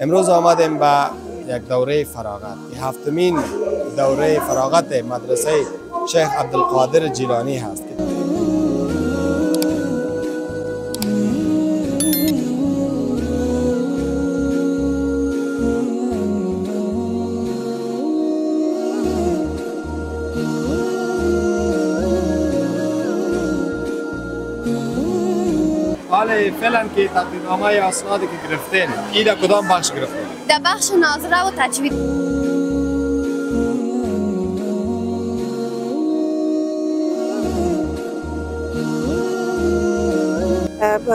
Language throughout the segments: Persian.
امروز آمدیم به یک دوره فراغت. هفتمین دوره فراغت مدرسه شیخ عبدالقادر جیلانی هست. حال فعلا که تقدیم نامه اسنادی که گرفتین این در کدام بخش گرفتین؟ در بخش ناظره و تجوید.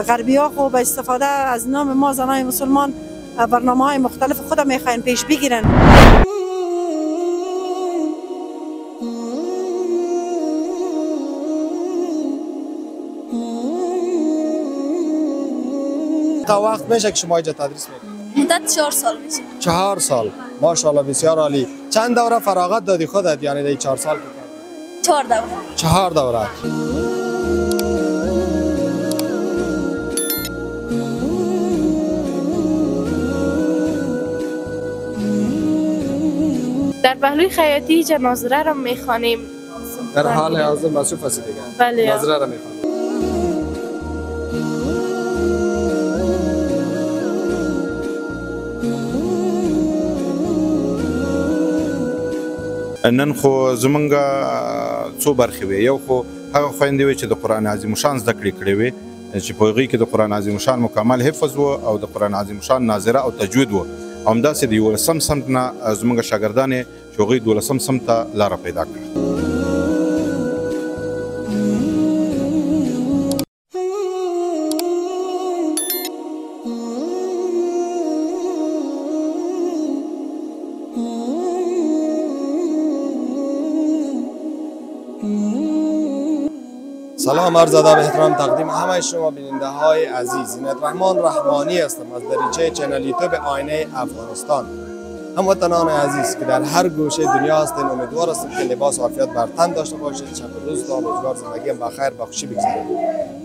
غربی ها خب استفاده از نام ما زنای مسلمان برنامه های مختلف خود می‌خواین پیش بگیرن. تا وقت میشه که شما اینجا تدریس می‌کنید مدت چهار سال میشه. چهار سال. ماشاءالله بسیار عالی. چند دوره فراغت دادی خودت؟ یعنی در چهار سال؟ چهار دوره. چهار دوره. در پهلوی خیاطی جنازره را می‌خوانیم. در حال حاضر مصروف هستی دیگه. بله. نظره را می‌خوام نن خو زمونږ څو برخې وي یو خو هغه خويندې وي چې د قران عظیم شان زده کړې کړې وي چې په هغې کې د قران عظیم شان مکمل حفظ وو او د قران عظیم شان ناظره او تجوید وو همداسې د یولسم سمت نه زمونږ شاګردانې هغوی دولسم سمت ته لاره پیدا کړه سلام عرض ادب احترام تقدیم همه شما بیننده های عزیز. این رحمان رحمانی هستم از دریچه چنل یوتیوب آینه افغانستان. هموطنان عزیز که در هر گوشه دنیا هستین امیدوار هستیم که لباس عافیت بر تن داشته باشید. شب روز تا روزگار زندگی با خیر با خوشی بگذرید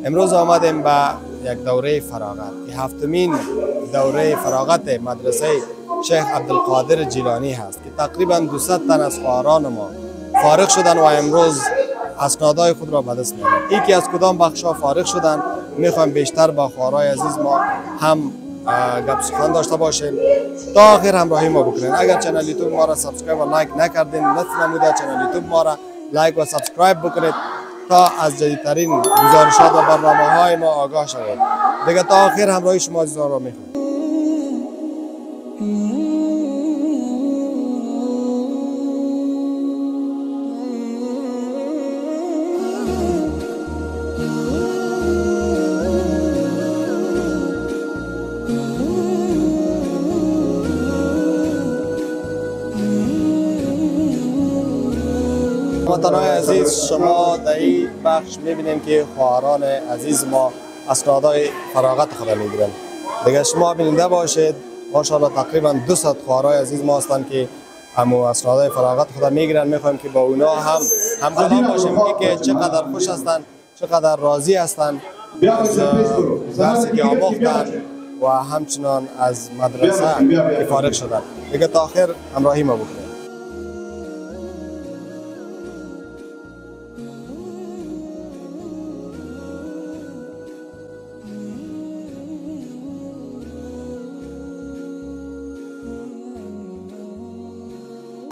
امروز آمدیم به یک دوره فراغت. هفتمین دوره فراغت مدرسه شیخ عبدالقادر جیلانی هست که تقریبا 200 تن از خواهران ما فارغ شدن و امروز اسنادهای خود را به دست میارن اینکه از کدام بخش ها فارغ شدن می‌خوایم بیشتر با خواهرای عزیز ما هم گپ سخن داشته باشیم. تا آخر همراهی ما بکنین. اگر channel YouTube ما را subscribe و like نکردین لطف نموده channel YouTube ما را like و subscribe بکنید تا از جدیدترین گزارشات و برنامه های ما آگاه شوید. دیگه تا آخر همراهی شما عزیزان را می‌خوام. هموطنان عزیز شما در این بخش می‌بینیم که خواهران عزیز ما اسنادهای فراغت خود می‌گیرن دیگه شما بیننده باشید ماشاءالله تقریبا 200 خواهرای عزیز ما هستند که همو اسنادهای فراغت خود می‌گیرن می‌خوایم که با اونا هم همزمان باشیم که چقدر خوش هستند چقدر راضی هستند درسی که آموختن و همچنان از مدرسه که فارغ شدن دیگه تا آخر همراهی ما بکنید.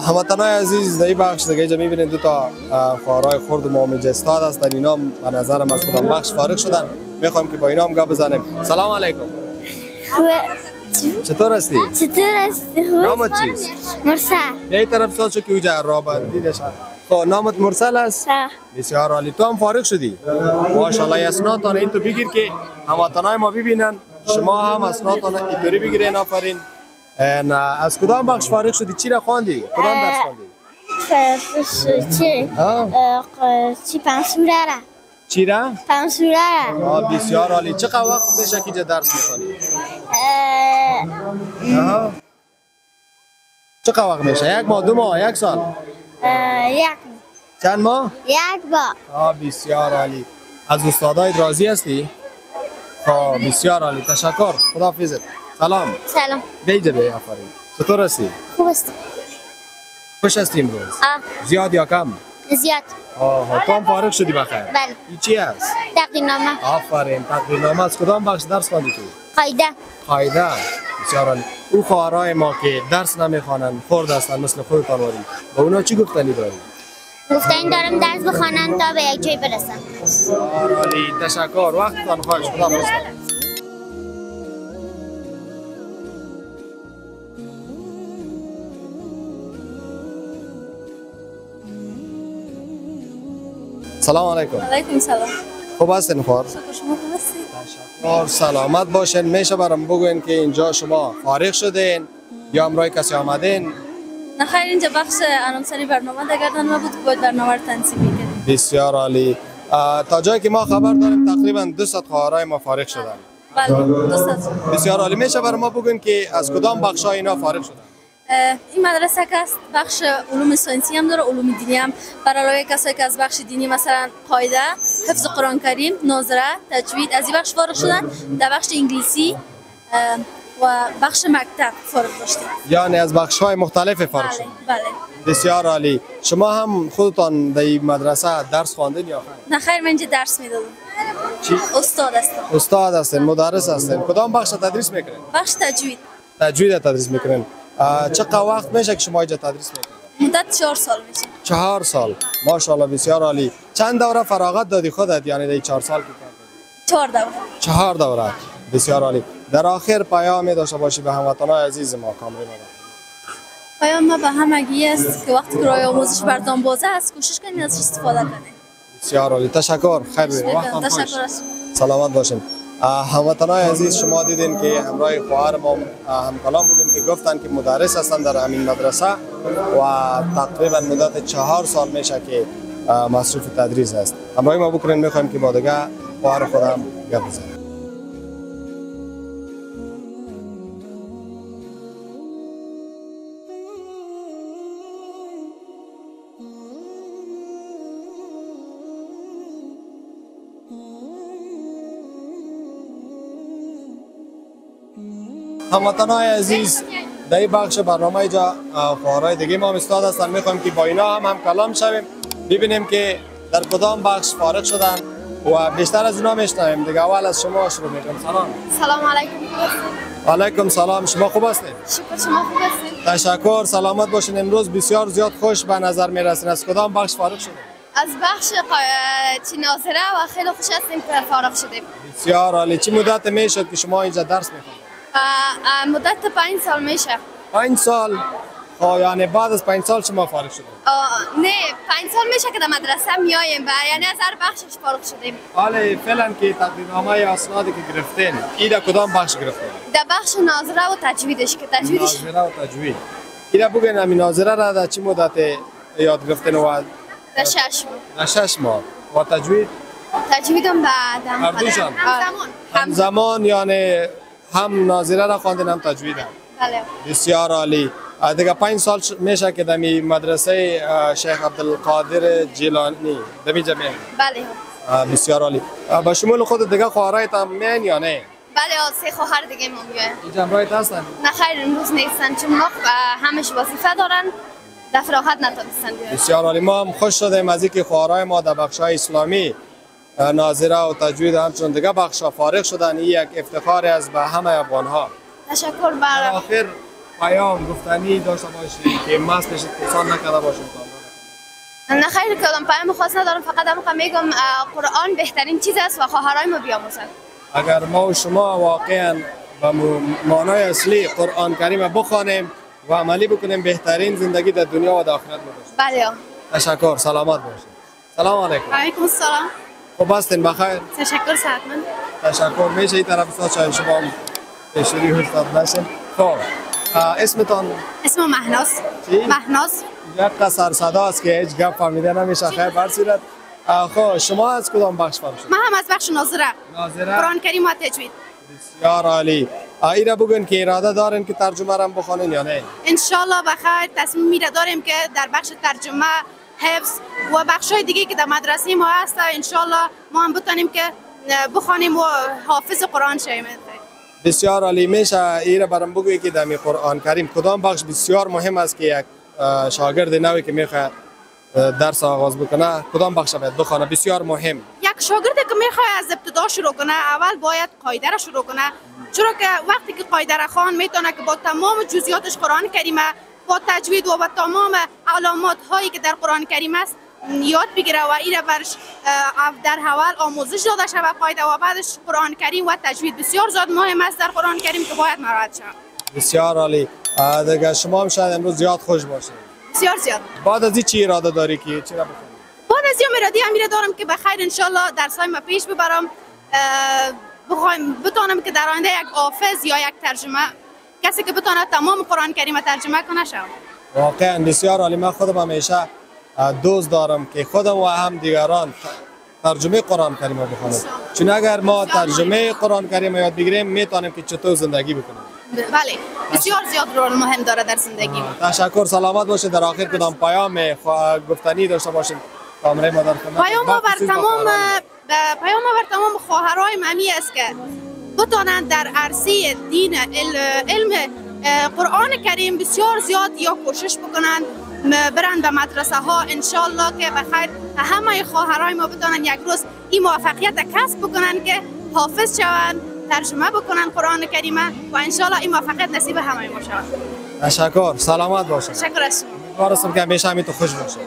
هموطنان عزیز در این بخش دیگه اینجا می‌بینید دو تا خواهرای خرد و مامج استاد هستن اینا به نظرم از کدام بخش فارغ شدن. می‌خوایم که با اینا هم گپ بزنیم. سلام علیکم. چطور هستی؟ چطور هستی؟ نامت چیست؟ مرسل. این طرف سال شو که اوجا را بندیدش خب نامت مرسل است؟ بسیار عالی. تو هم فارغ شدی؟ ماشاءالله اسنادتان این تو بگیر که هموطنای ما ببینن. شما هم اسنادتان اینطوری بگیرین آفرین. از کدام بخش فارغ شدی؟ چی را خواندی؟ کدام درس خواندی چی؟ ق- چی پنسوره را چی را؟ پنسوره را بسیار عالی. چقدر وقت میشه که درس آها. چقدر وقت میشه؟ یک ماه دو ماه یک سال؟ یک چند ماه؟ یک با بسیار عالی. از استادای راضی هستی؟ خب بسیار عالی. تشکر. خدا حافظت سلام. سلام. بیجه به آفرین چطور هستی؟ خوب است خوش هستی امروز؟ آه. زیاد یا کم؟ زیاد. آه تو هم فارغ شدی بخیر. بله. این چی است تقدیم نامه آفرین تقدیرنامه از کدام بخش درس خواندی تو؟ قایده قاعده. بسیار عالی. او خواهرای ما که درس نمی‌خوانند خرد هستند مثل خودتان واری با اونا چی گفتنی داری گفتن دارم درس بخوانم تا به یک جای برسم. بسیار عالی. تشکر. وقتتان خواهش خدا سلام علیکم. علیکم سلام. خوب هستین خور شکر شما خوب هستید؟ سلامت باشین. میشه برام بگوین که اینجا شما فارغ شدین یا همراه کسی آمدین؟ نه خیر اینجا بخش انامسری برنامه در گردن ما بود که باید برنامه رو تنظیم می‌کنیم. بسیار عالی. تا جایی که ما خبر داریم تقریبا 200 خواهرای ما فارغ شدن. بله دوست بسیار عالی. میشه برای ما بگوین که از کدام بخش اینا فارغ شدن؟ این مدرسه که است بخش علوم ساینسی هم داره علوم دینی هم. برای کسایی که از بخش دینی مثلا قاعده حفظ قرآن کریم ناظره تجوید از این بخش فارغ شدن. در بخش انگلیسی و بخش مکتب فارغ داشتیم. یعنی از بخش های مختلف فارغ بله شدن بله. بسیار عالی. شما هم خودتان در این مدرسه درس خواندین یا نه؟ خیر من درس می‌دادم. چی؟ استاد هستم. استاد هستین مدرس هستین. کدام بخش تدریس می‌کنین؟ بخش تجوید. تجوید تدریس می‌کنین. چقدر وقت میشه که شما اینجا تدریس می‌کنین مدت چهار سال میشه. چهار سال. ماشاءالله بسیار عالی. چند دوره فراغت دادی خودت؟ یعنی در چهار سال که؟ چهار دوره. چهار دوره. بسیار عالی. در آخر پیامی داشته باشی به هموطنان عزیز ما کامری پیام ما به همگی است که وقتی که راه آموزش براتان بازه است کوشش کنید ازش استفاده کنید بسیار عالی. تشکر. خیر خوش. تشکر. سلامت باشین. اه، هموطنان عزیز شما دیدین که همراه خواهر ما اه، همکلام بودیم که گفتن که مدرس هستن در همین مدرسه و تقریبا مدت چهار سال میشه که مصروف تدریس است همراه ما بکنین می‌خوایم که با دیگه خواهر خودم گپ هموطنان عزیز در این بخش برنامه جا خواهرای دیگه ما استاد هستن. می‌خوایم که با اینا هم هم کلام شویم. ببینیم که در کدام بخش فارغ شدن و بیشتر از اینا میشنویم. دیگه اول از شما شروع می‌کنم سلام. سلام علیکم. علیکم سلام. شما خوب هستید شکر شما خوب هستید تشکر. سلامت باشین. امروز بسیار زیاد خوش به نظر می‌رسین. از کدام بخش فارغ شدید از بخش چی ناظره و خیلی خوش هستیم که فارغ شدیم. بسیار عالی. چه مدت می‌شد که شما اینجا درس می‌خونید مدت پنج سال میشه. پنج سال؟ خب یعنی بعد از پنج سال شما فارغ شدید آه، نه پنج سال میشه که در مدرسه میاییم و یعنی از هر بخشش فارغ شدیم. حالا فعلا که تقدیرنامه اسنادی که گرفتین این در کدام بخش گرفتین؟ در بخش ناظره و تجویدش که تجویدش ناظره و تجوید. این بگین همین ناظره را در چه مدت یاد گرفتین و در شش در شش ماه. و تجوید؟ تجویدم بعد هر دوشم؟ همزمان. همزمان یعنی هم ناظره را خواندین هم تجوید هم. بله. بسیار عالی. دیگه پنج سال میشه که دمی مدرسه شیخ عبدالقادر جیلانی. دمی جمعه. بله. بسیار عالی. با شمول خود دیگه خواهرایت هم میان یا نه؟ بله سه خواهر دیگه میایم اینجا همراهت هستن؟ نه خیر امروز نیستن. چون ما همش وظیفه دارن. در فراغت نتونستن بسیار عالی. ما هم خوش شدیم از اینکه خواهرای ما در بخش اسلامی ناظره و تجوید همچون دیگه. بخش فارغ شدن. این یک افتخار است به همه افغان ها تشکر بر آخر پیام گفتنی داشته باشید که مست بشید پسان نکرده باشید. نه خیر کدام پیام خاص ندارم. فقط هم میگم قرآن بهترین چیز است و خواهرای ما بیاموزند. اگر ما و شما واقعا به م- معنای اصلی قرآن کریم بخوانیم و عملی بکنیم بهترین زندگی در دنیا و در آخرت باشیم بله. تشکر. سلامت باشید. سلام علیکم. علیکم السلام. خوب هستین بخیر. تشکر صحتمند تشکر. میشه این طرف استاد شاید شما پیشوری استاد نشین خب اسمتان؟ اسم مهناز. چی؟ مهناز. یک قصر صدا است که هیچ گپ فهمیده نمیشه. خیر برسیرد خب شما از کدام بخش فارغ شدید؟ من هم از بخش ناظره. ناظره؟ قرآن کریم و تجوید. بسیار عالی. ایره بگن که اراده دارین که ترجمه را هم بخونین یا نه؟ انشالله بخیر. تصمیم میره داریم که در بخش ترجمه حفظ و بخش های دیگه که در مدرسه ما هست انشالله ما هم بتونیم که بخوانیم و حافظ قرآن شویم بسیار عالی. میشه ایره برام بگویی که در قرآن کریم کدام بخش بسیار مهم است که یک شاگرد نوی که می‌خواد درس آغاز بکنه کدام بخش باید بخوانه؟ بسیار مهم. یک شاگردی که می‌خواد از ابتدا شروع کنه اول باید قاعده را شروع کنه. چرا که وقتی که قاعده را خوان می‌تونه که با تمام جزئیاتش قرآن کریم با تجوید و با تمام علامات هایی که در قرآن کریم است یاد بگیره و این برش در اول آموزش داده شود قاعده و بعدش قرآن کریم و تجوید. بسیار زیاد مهم است در قرآن کریم که باید مراجعه شود. بسیار عالی. دیگه شما هم شاید امروز زیاد خوش باشید بسیار زیاد. بعد از این چی اراده داری که چی را بعد از یوم ارادی هم میره دارم که بخیر انشالله درسای ما پیش ببرم. بخوایم بتونم که در آینده یک حافظ یا یک ترجمه کسی که بتونه تمام قرآن کریم ترجمه کنه شم واقعا بسیار عالی. من خودم همیشه دوست دارم که خودم و هم دیگران ترجمه قرآن کریم رو بخوانیم چون اگر ما ترجمه قرآن کریم یاد بگیریم می‌تونیم که چطور زندگی بکنیم. بله. بسیار زیاد رول مهم داره در زندگی. تشکر. سلامت باشید. در آخر کدام پیام گفتنی داشته باشید؟ کامره ما پیام ما بر تمام پیام ما بر تمام خواهرای ممی است که بتونن در عرصه دین علم قرآن کریم بسیار زیاد یا کوشش بکنن م- برن به مدرسه ها انشالله که بخیر. همه خواهرای ما بتونن یک روز این موفقیت کسب بکنن که حافظ شون ترجمه بکنن قرآن کریم و انشالله این موفقیت نصیب همه ما شود. تشکر. سلامت باشید. شکر از شما. امیدوار هستم که همیشه همین تو خوش باشید.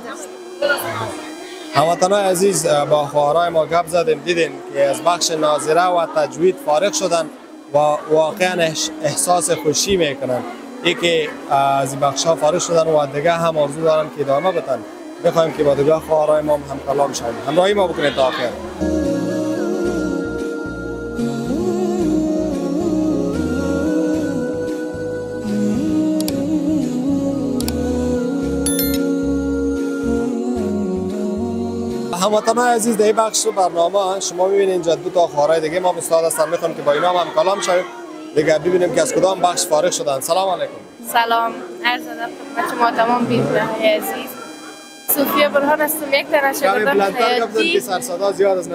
هموطنان عزیز با خواهرای ما گپ زدیم دیدین که از بخش ناظره و تجوید فارغ شدن و واقعا احساس خوشی می‌کنن. ای که از بخش ها فارغ شدن و دیگه هم آرزو دارن که ادامه بدن. بخوایم که با دیگه خواهرای ما هم کلام شویم. همراهی ما بکنید تا آخر. هموطنان عزیز در این بخش برنامه شما می‌بینید اینجا دو تا خواهرای دیگه. ما استاد هستن می‌خوام که با اینا هم کلام شویم. دیگه ببینیم که از کدام بخش فارغ شدن. سلام علیکم. سلام. عرض ادب خدمت شما تمام بیننده عزیز. صوفیا برهان هستم یک که حیاتی سر صدا زیاد از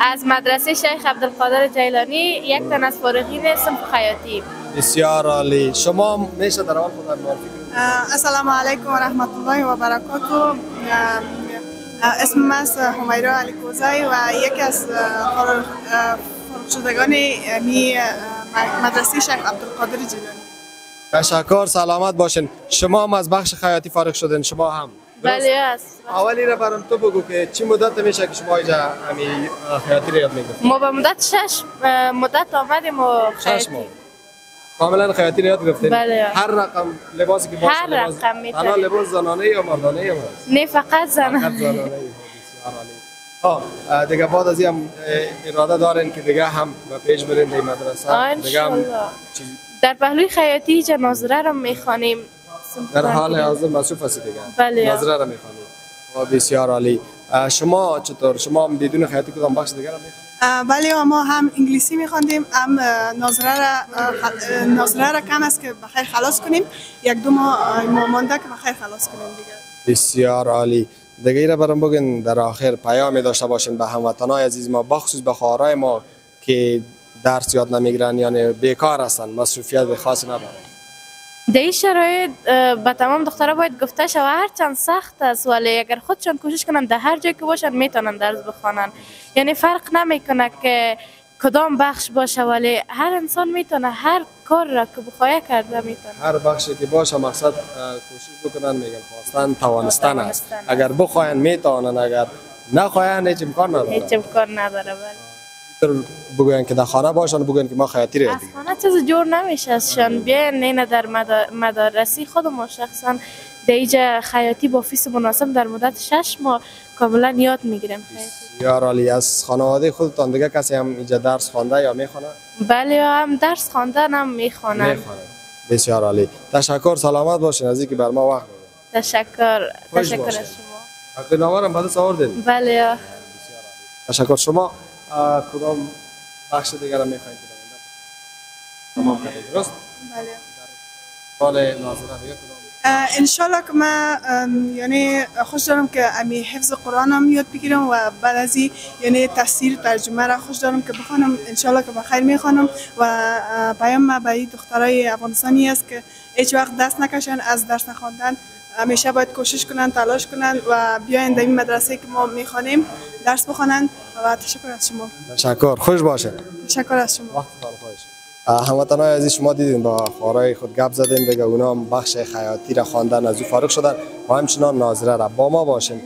از مدرسه شیخ عبدالقادر جیلانی یک تن از فارغین صنف خیاطی. بسیار عالی. شما میشه در اول خود معرفی کنید السلام علیکم و رحمت الله و برکاته. اسم من است همیرا علی کوزای و یکی از فارغ شدگان می مدرسه شیخ عبدالقادر جیلانی. تشکر سلامت باشین. شما هم از بخش خیاطی فارغ شدین. شما هم؟ بله است اولی را برام تو بگو که چی مدت میشه که شما اینجا همین خیاطی را یاد می‌گیرید ما به مدت شش مدت آمدیم و خیاطی ماه. کاملا خیاطی را یاد گرفتین. بله. هر رقم لباسی که باشه هر لباس رقم. تنها لباس زنانه یا مردانه یا نه فقط زن فقط زنانه. ها اه، دیگه بعد از این هم اراده دارین که دیگه هم به پیش برین در مدرسه. آه، دیگه هم. چیز- در پهلوی خیاطی جنازره را می‌خوانیم. در حال حاضر مصروف هستی دیگه. بله. نظره را می‌خوانید. بسیار عالی. شما چطور؟ شما هم بدون خیاطی کدام بخش دیگه را می‌خوانید؟ اه، بله و ما هم انگلیسی میخواندیم هم اه، ناظره را را کم است که بخیر خلاص کنیم. یک دو ما مانده که بخیر خلاص کنیم دیگه. بسیار عالی. دیگه ایره برام بگین در آخر پیامی داشته باشین به هموطنای عزیز ما بخصوص به خواهرای ما که درس یاد نمی‌گیرن یعنی بیکار هستن مصروفیت خاصی ندارن در این شرایط به تمام دخترها باید گفته شود هرچند سخت است ولی اگر خودشان کوشش کنن در هر جایی که باشن می‌تونن درس بخوانن یعنی فرق نمی‌کنه که کدام بخش باشه ولی هر انسان می‌تونه هر کار را که بخواه کرده می‌تونه. هر بخشی که باشه مقصد کوشش بکنن میگن خواستن توانستن است. اگر بخواین می‌تونن اگر نخواین هیچ امکان نداره. هیچ امکان نداره تر بگوین که در خانه باشن بگوین که ما خیاطی رو یاد از. خانه چیز جور نمیشه ازشان بیاین نه در مدا- مدارسی. خود ما شخصا در اینجا خیاطی با فیس مناسب در مدت شش ماه کاملا یاد می‌گیریم بسیار عالی. از خانواده خودتان دیگه کسی هم اینجا درس خوانده یا می‌خونه؟ بله هم درس خواندن هم می‌خوانم می‌خونه. بسیار عالی. تشکر. سلامت باشین از اینکه بر ما وقت. تشکر. خوش تشکر. از شما. نامه را بعد سوردین بله. تشکر. شما کدام بخش دیگر را در آینده تمام. کنید درست؟ بله. حال ناظره دیگه کدام؟ انشالله که من ام، یعنی خوش دارم که امی حفظ قرآن هم یاد بگیرم و بعد از این یعنی تفسیر ترجمه را خوش دارم که بخوانم. انشالله که بخیر می‌خوانم و پیام ما به این دخترای افغانستانی است که هیچ وقت دست نکشن از درس نخواندن. همیشه باید کوشش کنن تلاش کنن و بیاین در این مدرسه که ما می‌خوانیم درس بخوانن و تشکر از شما. تشکر. خوش باشه. تشکر از شما. وقتتان خوش هموطنان عزیز شما دیدین با خواهرای خود گپ زدیم دیگه اونا هم بخش خیاطی را خواندن از او فارغ شدن و همچنان ناظره را با ما باشین.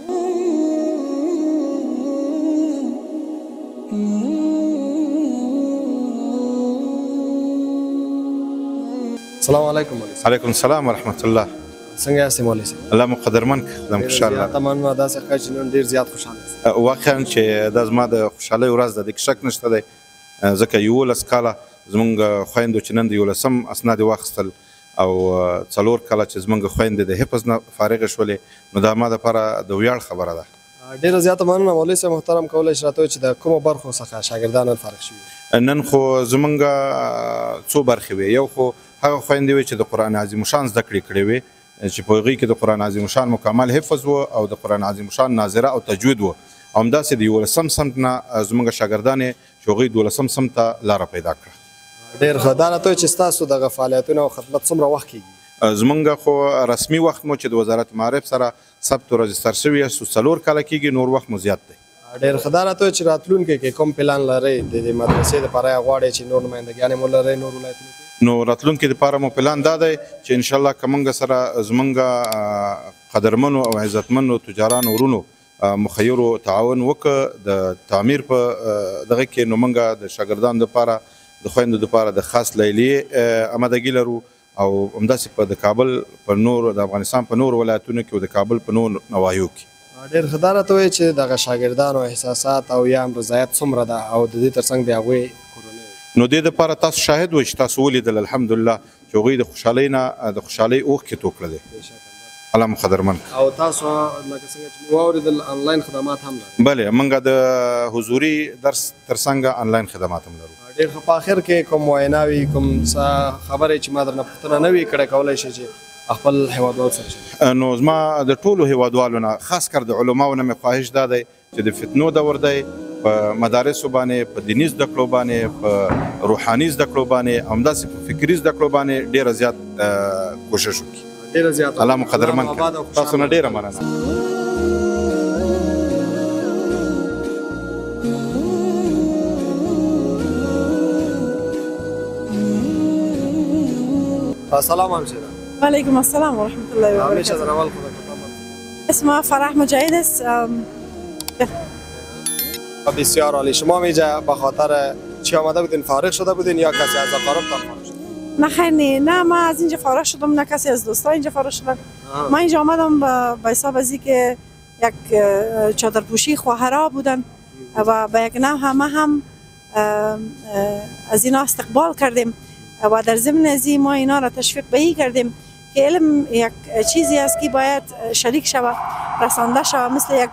سلام علیکم مولی صاحب. علیکم السلام ورحمت الله څنګه یاستې مولی صاحب الله مو قدرمن کړه دم خوشاله زیاته مننه داسې ښکاري چې نن ډېر زیات خوشحاله یاست واقعا چې دا زما د خوشحالۍ ورځ ده د شک نشته دی ځکه یولس کاله زمونږ خویندو چې نن د یولسم اسناد واخیستل او څلور کاله چې زمونږ خویندې د حفظ نه فارغ شولې نو دا ما دپاره د ویاړ خبره ده ډېره زیاته مننه مولوي صاحب محترم کولی شي راته چې د کومو برخو څخه شاګردان فارغ شوي نن خو زمونږ څو برخې وې یو خو هغه خویندې وې چې د قرآن عظیم شان زده کړې کړې وې چې په هغې کې د قرآن عظیم شان مکمل حفظ و او د قرآن عظیم شان ناظره او تجوید و. او همداسې د یولسم سمت نه زمونږ شاګردانې چې هغوی دولسم سمت ته لاره پیدا کړه. ډېر ښه دا راته چې ستاسو دغه فعالیتونه او خدمت څومره وخت کېږي زمونږ خو رسمي وخت مو چې د وزارت معارف سره ثبت او رجستر شوي یاستو څلور کاله کېږي نور وخت مو زیات دی. ډېر ښه دا راته چې راتلونکي کې کوم پلان لرئ؟ د مدرسې دپاره یا غواړئ چې نور نمایندګیانې مو لرئ نور ولایتونو نو راتلونکي لپاره مو پلان دا دی چې ان شاء الله کومنګ سره زمونږ قدرمنو او عزتمنو تجارانو ورونو مخیرو تعاون وکړه د تعمیر په دغه کې نو منګه د شاګردانو لپاره د خويندو لپاره د خاص لیلی آمادګي لرو او همداسې په د کابل په نور د افغانستان په نور ولایتونو کې او د کابل په نور نوایو کې. ډېر راته ووایي چې دغه شاګردانو احساسات او یا رضایت څومره ده او د دې ترڅنګ د هغوی نو د دې لپاره تاسو شاهد وئ چې تاسو ولیدل الحمدلله چې هغوی د خوشحالۍ نه د خوشحالۍ اوښکې تو کړلې. الله مو قدرمن او تاسو لکه څنګه چې مو واورېدل انلاین خدمات هم لرئ بلې موږ د حضوري درس ترڅنګ انلاین خدمات هم لرو. ډېر ښه. په آخر کې کوم وینا وي کوم څه خبرې چې ما درنه پوښتنه نه وي کړې کولی شي چې خپل هیوادوال سره نو زما د ټولو هیوادوالو نه خاص کر د علماو نه مې خواهش دی چې د فتنو دور دی په مدارسو باندې په دیني زده کړو باندې په روحاني زده کړو باندې همداسې په فکري زده کړو باندې ډېره زیات کوشش وکړي. ډېره زیاته الله مو قدرمن کړه تاسو نه ډېره مننه. سلام همشیره وعلیکم السلام و رحمت الله و همیشه در اول خدا کدام اسم فرح مجاهد است بسیار عالی. شما میجا به خاطر چی آمده بودین؟ فارغ شده بودین یا کسی از اقاربتان فارغ شده؟ نه خیر نه نه من از اینجا فارغ شدم نه کسی از دوستان اینجا فارغ شدن آها. من اینجا آمدم به حساب از که یک چادرپوشی خواهرا بودن و به یک نوع همه هم از اینا استقبال کردیم و در ضمن از ما اینا را تشویق به این کردیم که علم یک چیزی است که باید شریک شود رسانده شود مثل یک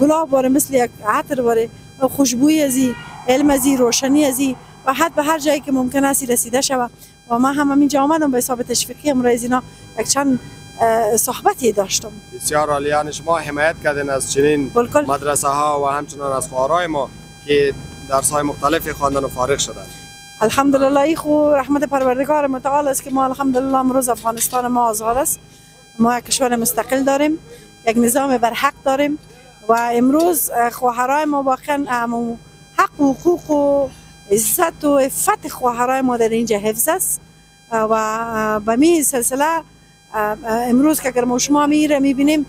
گلاب باره مثل یک عطر باره. خوشبوی از این علم از این روشنی از این. و حد به هر جایی که ممکن است رسیده شود. و ما هم اینجا آمدم به حساب تشویقی امروز از اینا یک چند صحبتی داشتم. بسیار عالی. یعنی شما حمایت کردین از چنین مدرسه ها و همچنان از خواهرای ما که درس های مختلفی خواندن و فارغ شدن. الحمدلله ای خو رحمت پروردگار متعال است که ما الحمدلله امروز افغانستان ما آزاد است. ما یک کشور مستقل داریم. یک نظام برحق داریم و امروز اه، خواهرای ما واقعا حق و حقوق و عزت و عفت خواهرای ما در اینجا حفظ است. و به می سلسله امروز که اگر ما شما میره می‌بینیم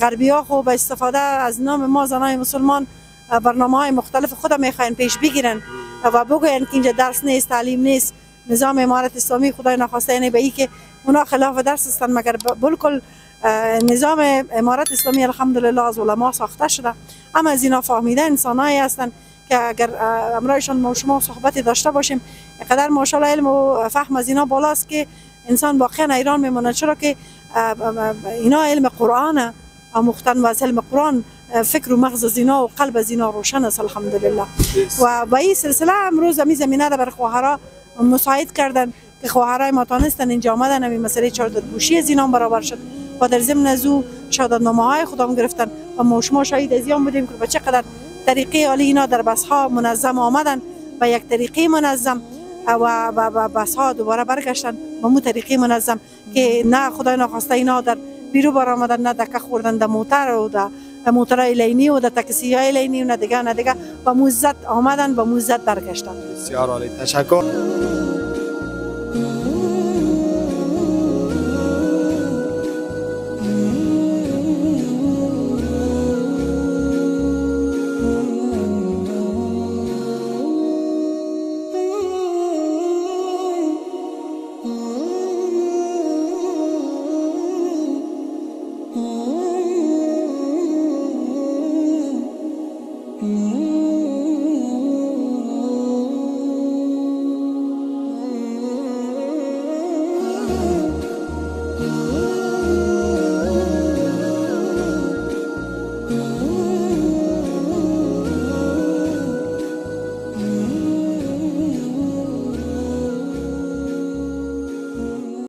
غربی ها خو به استفاده از نام ما زنای مسلمان برنامه های مختلف خود می‌خواین پیش بگیرن و بگوین که اینجا درس نیست تعلیم نیست نظام امارت اسلامی خدای نخواسته یعنی به ای که اونا خلاف درس هستن مگر بالکل نظام امارت اسلامی الحمدلله از علما ساخته شده. اما از اینا فهمیده انسانایی هستن که اگر امرایشان ما و شما صحبتی داشته باشیم قدر ماشاءالله علم و فهم از اینا بالاست که انسان واقعا ایران میمونه. چرا که اینا علم قرآن آموختن و از علم قرآن فکر و مغز از اینا و قلب از اینا روشن است الحمدلله. و با این سلسله امروز می زمینه را بر خواهرا مساعد کردن که خواهرای ما تانستن اینجا آمدن همین مسئله چهارداد اینا هم برابر شد. و در ضمن از او های خودم گرفتن و ما شما شاهد از این بودیم که به چقدر طریقه عالی اینا در بس منظم آمدن و یک طریقه منظم و بس ها دوباره برگشتن به مو طریقه منظم که نه خدای نخواسته اینا در بیرو بر آمدن نه دکه خوردن در موتر و در موترهای لینی و در تاکسی های لینی و نه دیگه نه دیگه. و موزت آمدن و موزت برگشتن. بسیار عالی. تشکر.